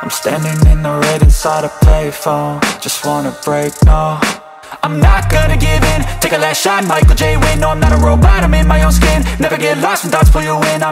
I'm standing in the red inside a payphone. Just wanna break, no. I'm not gonna give in. Take a last shot, Michael J. Win No, I'm not a robot, I'm in my own skin. Never get lost when thoughts pull you in. I'm